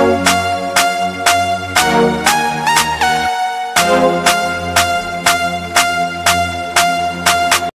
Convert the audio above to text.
you